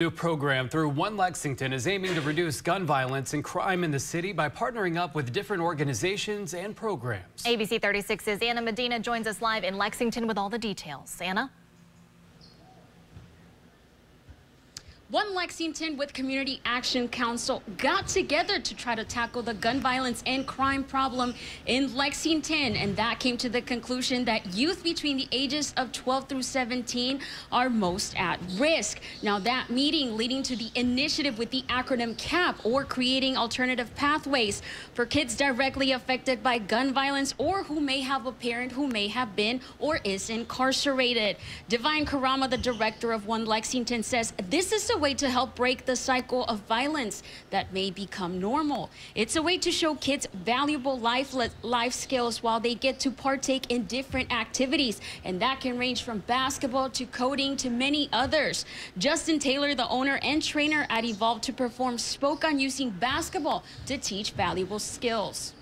New program through One Lexington is aiming to reduce gun violence and crime in the city by partnering up with different organizations and programs. ABC 36's Ana Medina joins us live in Lexington with all the details. Ana? One Lexington with Community Action Council got together to try to tackle the gun violence and crime problem in Lexington. And that came to the conclusion that youth between the ages of 12 through 17 are most at risk. Now, that meeting leading to the initiative with the acronym CAP, or creating alternative pathways for kids directly affected by gun violence or who may have a parent who may have been or is incarcerated. Devine Carama, the director of One Lexington, says this is a way to help break the cycle of violence that may become normal. It's a way to show kids valuable life, life skills while they get to partake in different activities. And that can range from basketball to coding to many others. Justin Taylor, the owner and trainer at Evolve to Perform, spoke on using basketball to teach valuable skills.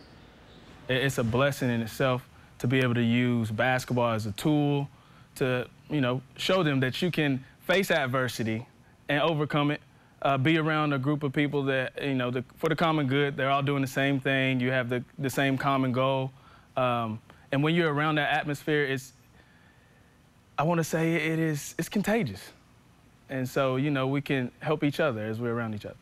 It's a blessing in itself to be able to use basketball as a tool to, you know, show them that you can face adversity and overcome it. Uh, be around a group of people that, you know, the, for the common good, they're all doing the same thing. You have the, the same common goal. Um, and when you're around that atmosphere, it's, I want to say it is, it's contagious. And so, you know, we can help each other as we're around each other.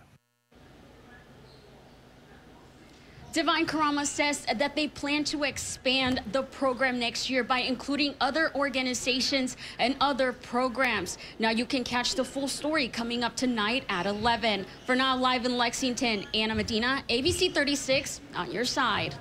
Devine Carama says that they plan to expand the program next year by including other organizations and other programs. Now you can catch the full story coming up tonight at 11. For now, live in Lexington, Ana Medina, ABC 36 on your side.